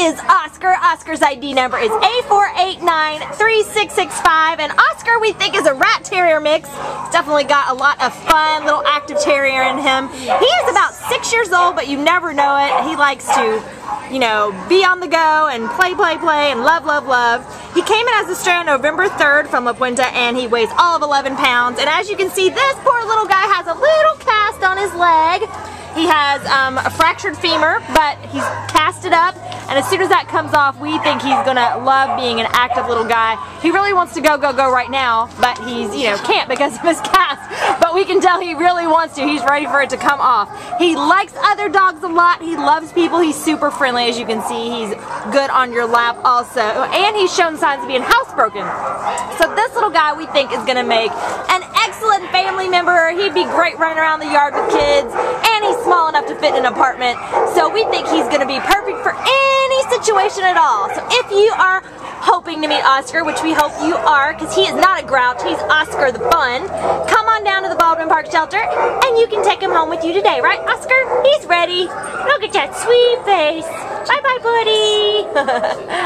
is Oscar. Oscar's ID number is A4893665. And Oscar, we think, is a rat terrier mix. He's definitely got a lot of fun, little active terrier in him. He is about six years old, but you never know it. He likes to, you know, be on the go and play, play, play, and love, love, love. He came in as a stray on November 3rd from La Puente, and he weighs all of 11 pounds. And as you can see, this poor little guy has a little cast on his leg. He has um, a fractured femur, but he's casted up, and as soon as that comes off, we think he's gonna love being an active little guy. He really wants to go, go, go right now, but he's, you know, can't because of his cast. But we can tell he really wants to. He's ready for it to come off. He likes other dogs a lot. He loves people. He's super friendly, as you can see. He's good on your lap also, and he's shown signs of being housebroken. So this little guy we think is gonna make an excellent family member. He'd be great running around the yard with kids, enough to fit in an apartment. So we think he's going to be perfect for any situation at all. So if you are hoping to meet Oscar, which we hope you are, because he is not a grouch, he's Oscar the Fun, come on down to the Baldwin Park Shelter, and you can take him home with you today, right, Oscar? He's ready. Look at that sweet face. Bye-bye, buddy.